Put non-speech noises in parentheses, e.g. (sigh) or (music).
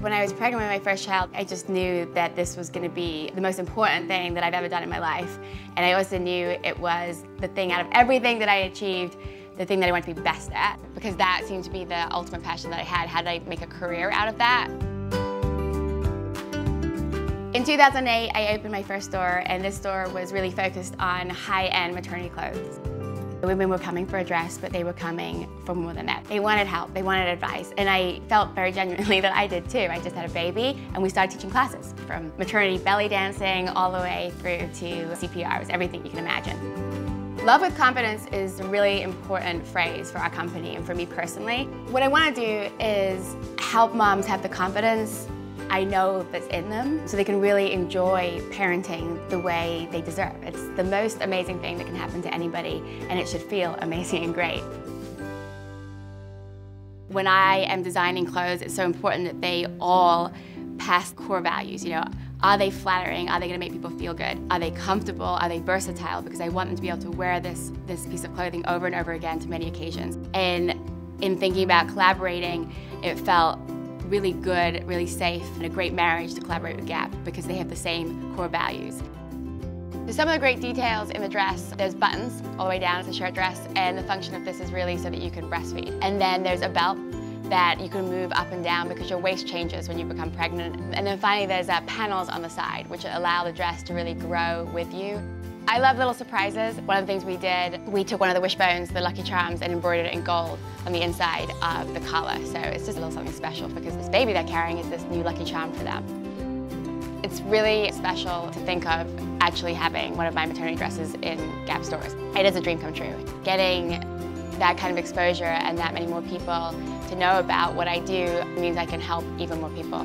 When I was pregnant with my first child, I just knew that this was going to be the most important thing that I've ever done in my life. And I also knew it was the thing out of everything that I achieved, the thing that I wanted to be best at, because that seemed to be the ultimate passion that I had. How did I make a career out of that? In 2008, I opened my first store, and this store was really focused on high-end maternity clothes. Women were coming for a dress, but they were coming for more than that. They wanted help, they wanted advice, and I felt very genuinely (laughs) that I did too. I just had a baby, and we started teaching classes, from maternity belly dancing all the way through to CPR. It was everything you can imagine. Love with confidence is a really important phrase for our company and for me personally. What I want to do is help moms have the confidence I know that's in them so they can really enjoy parenting the way they deserve. It's the most amazing thing that can happen to anybody and it should feel amazing and great. When I am designing clothes, it's so important that they all pass core values, you know, are they flattering? Are they going to make people feel good? Are they comfortable? Are they versatile? Because I want them to be able to wear this, this piece of clothing over and over again to many occasions. And in thinking about collaborating, it felt really good, really safe, and a great marriage to collaborate with Gap because they have the same core values. So some of the great details in the dress, there's buttons all the way down, it's a shirt dress, and the function of this is really so that you can breastfeed. And then there's a belt that you can move up and down because your waist changes when you become pregnant. And then finally there's uh, panels on the side which allow the dress to really grow with you. I love little surprises. One of the things we did, we took one of the wishbones, the Lucky Charms, and embroidered it in gold on the inside of the collar. So it's just a little something special because this baby they're carrying is this new Lucky Charm for them. It's really special to think of actually having one of my maternity dresses in Gap stores. It is a dream come true. Getting that kind of exposure and that many more people to know about what I do means I can help even more people.